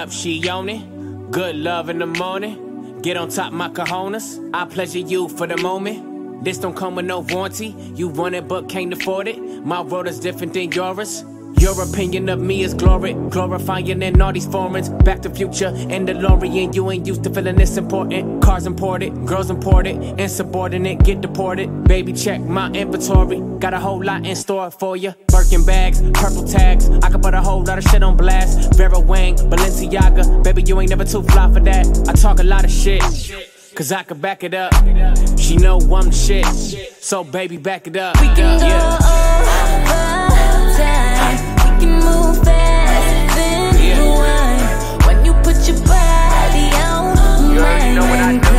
Up, she on it. Good love in the morning. Get on top my cojones. I pleasure you for the moment. This don't come with no warranty. You want it but can't afford it. My world is different than yours. Your opinion of me is glory, glorifying in all these foreigns. Back to future and DeLorean, you ain't used to feeling this important. Cars imported, girls imported, insubordinate, get deported. Baby, check my inventory. Got a whole lot in store for you. Birkin bags, purple tags. I could put a whole lot of shit on blast. Vera Wang, Balenciaga. Baby, you ain't never too fly for that. I talk a lot of shit. Cause I could back it up. She know I'm the shit. So baby, back it up. We can go over time. We can When you put your body on You mine know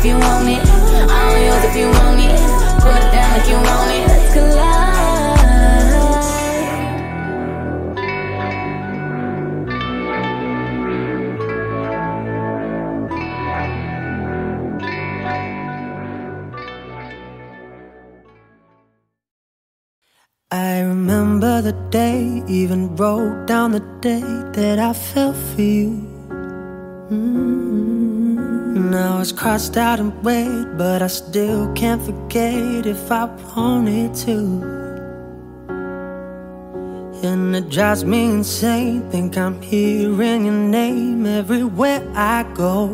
if you want it. All yours if you want it. Put it down if you want it. Let's collide. I remember the day, even wrote down the day that I fell for you. Mm. It's crossed out and red, but I still can't forget if I wanted to. And it drives me insane. Think I'm hearing your name everywhere I go.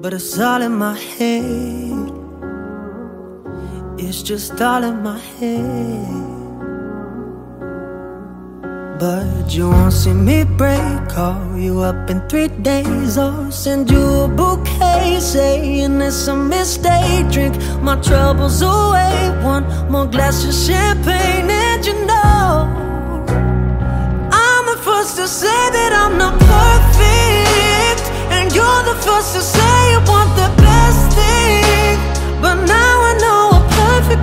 But it's all in my head. It's just all in my head. But you won't see me break. Call you up in three days or send you a bouquet saying it's a mistake. Drink my troubles away. One more glass of champagne, and you know I'm the first to say that. I'm not perfect And you're the first to say you want the best thing But now I know a perfect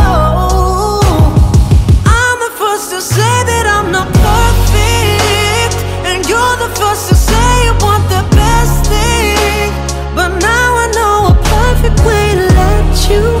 first to say that I'm not perfect And you're the first to say you want the best thing. But now I know a perfect way to let you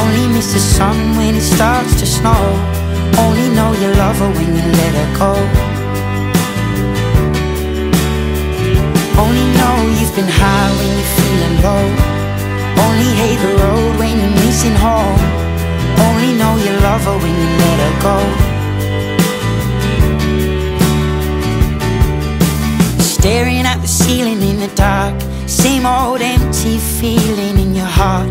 only miss the sun when it starts to snow. Only know you love her when you let her go. Only know you've been high when you're feeling low. Only hate the road when you're missing home. Only know you love her when you let her go. Staring at the ceiling in the dark. Same old empty feeling in your heart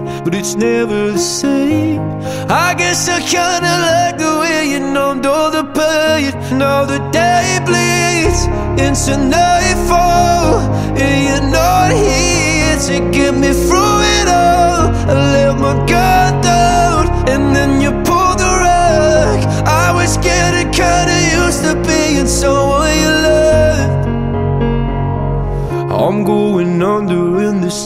but it's never the same. I guess I kinda like the way you numbed all the pain. Now the day bleeds into nightfall, and you're not here to get me through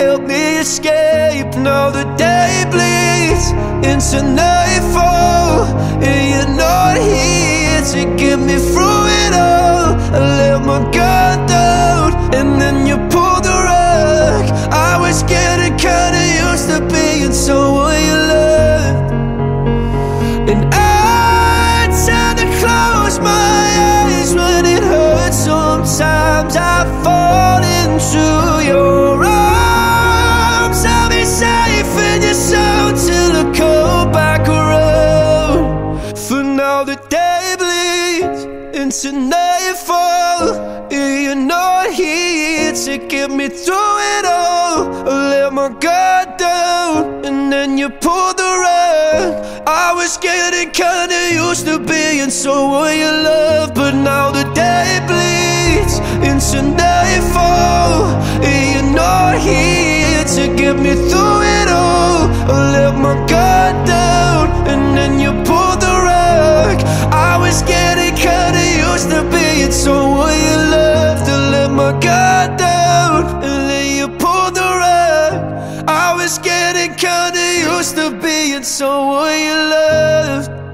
help me escape. Now the day bleeds into nightfall, and you're not here to get me through it all. Now the day bleeds into nightfall. You're not here to get me through it all. I let my guard down, and then you pulled the rug. I was getting kinda used to being someone you love, but now the day bleeds into nightfall. You're not here to get me through it all. I let my guard My guard down, and then you pulled the rug. I was getting kinda used to being someone you loved.